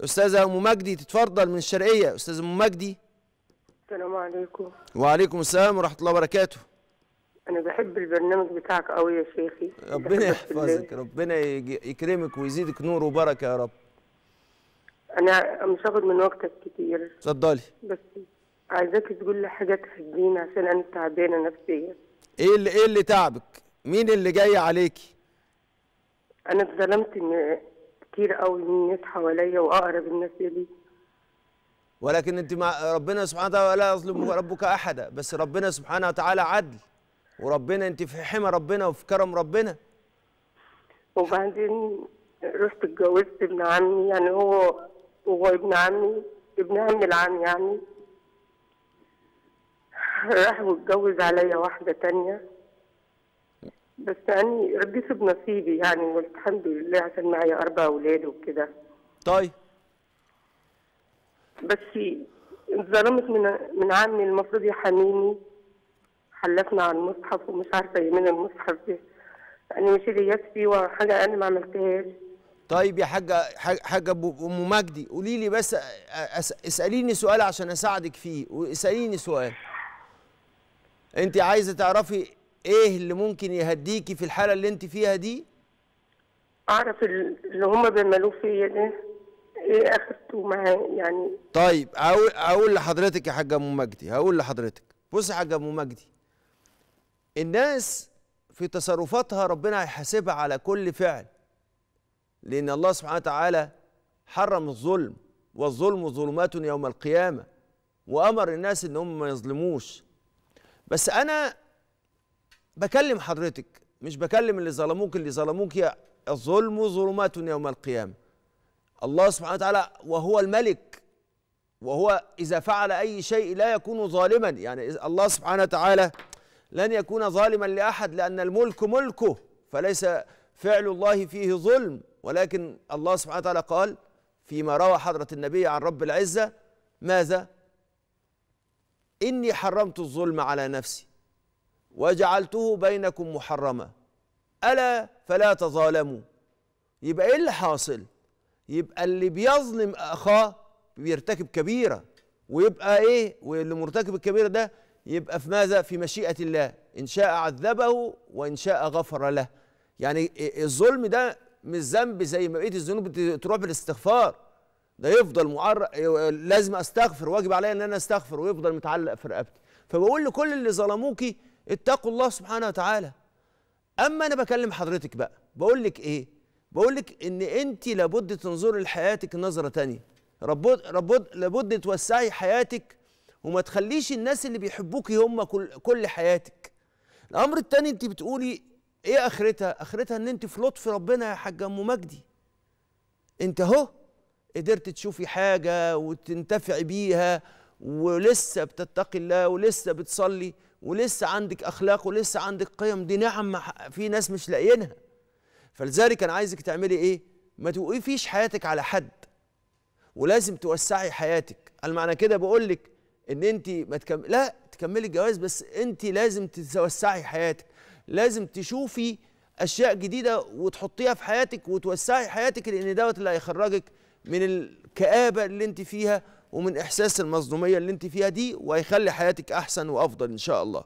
أستاذة أم مجدي تتفضل من الشرقية. أستاذة أم مجدي. السلام عليكم. وعليكم السلام ورحمة الله وبركاته. أنا بحب البرنامج بتاعك قوي يا شيخي. ربنا. يحفظك ربنا يكرمك ويزيدك نور وبركة يا رب. أنا مش هاخد من وقتك كتير. اتفضلي. بس عايزاك تقول لي حاجة تهديني عشان أنا تعبانة نفسيا. إيه اللي إيه اللي تعبك؟ مين اللي جاي عليكي؟ أنا اتظلمت كتير قوي من الناس حواليا وأقرب الناس لي. ولكن انت مع ربنا سبحانه وتعالى لا يظلم ربك أحدا بس ربنا سبحانه وتعالى عدل. وربنا انت في حمى ربنا وفي كرم ربنا. وبعدين رحت اتجوزت ابن عمي يعني هو هو ابن عمي ابن عمي العم يعني. راح واتجوز عليا واحدة تانية. بس أنا رضيت بنصيبي يعني قلت الحمد لله عشان معايا أربع أولاد وكده. طيب. بس اتظلمت من من عمي المفروض يحاميني. حلفنا على المصحف ومش عارفة يمين المصحف ده أنا مش رياس فيه وحاجة أنا ما عملتهاش. طيب يا حاجة حاجة حاجة أبو- أم مجدي قولي لي بس اسأليني سؤال عشان أساعدك فيه واسأليني سؤال. أنت عايزة تعرفي إيه اللي ممكن يهديكي في الحالة اللي أنت فيها دي؟ أعرف ال- اللي هم بيعملوه فيا ده إيه اخرته معاه يعني. طيب هقول هقول لحضرتك يا حاجة أم مجدي هقول لحضرتك. بص يا حاجة أم مجدي الناس في تصرفاتها ربنا هيحاسبها على كل فعل لأن الله سبحانه وتعالى حرم الظلم والظلم ظلمات يوم القيامة وأمر الناس إن هم ما يظلموش. بس أنا بكلم حضرتك مش بكلم اللي ظلموك اللي ظلموك يا الظلم ظلمات يوم القيامة. الله سبحانه وتعالى وهو الملك وهو إذا فعل أي شيء لا يكون ظالما. يعني الله سبحانه وتعالى لن يكون ظالما لأحد لأن الملك ملكه فليس فعل الله فيه ظلم. ولكن الله سبحانه وتعالى قال فيما روى حضرة النبي عن رب العزة ماذا؟ إني حرمت الظلم على نفسي. وجعلته بينكم محرما. ألا فلا تظالموا. يبقى إيه اللي حاصل؟ يبقى اللي بيظلم أخاه بيرتكب كبيرة. ويبقى إيه؟ واللي مرتكب الكبيرة ده يبقى في ماذا؟ في مشيئة الله. إن شاء عذبه وإن شاء غفر له. يعني الظلم ده مش ذنب زي ما بقية الذنوب تروح بالاستغفار. ده يفضل معرق لازم أستغفر واجب عليا إن أنا أستغفر ويفضل متعلق في رقبتي. فبقول لكل اللي ظلموكي اتقوا الله سبحانه وتعالى. أما أنا بكلم حضرتك بقى بقول لك إيه؟ بقول لك إن أنت لابد تنظري لحياتك نظرة تانية. ربود ربود لابد توسعي حياتك وما تخليش الناس اللي بيحبوكي هم كل كل حياتك. الأمر التاني أنت بتقولي إيه آخرتها؟ آخرتها إن أنت في لطف ربنا يا حاجة أم مجدي. أنت أهو قدرت تشوفي حاجة وتنتفعي بيها ولسه بتتقي الله ولسه بتصلي ولسه عندك أخلاق ولسه عندك قيم دي نعم في ناس مش لاقيينها. فلذلك أنا عايزك تعملي إيه؟ ما توقفيش حياتك على حد ولازم توسعي حياتك. المعنى كده بقول لك إن أنت ما تكم... لا تكملي الجواز بس أنت لازم توسعي حياتك. لازم تشوفي أشياء جديدة وتحطيها في حياتك وتوسعي حياتك لأن دوت اللي هيخرجك من الكآبة اللي انت فيها ومن إحساس المظلوميه اللي انت فيها دي وهيخلي حياتك أحسن وأفضل إن شاء الله.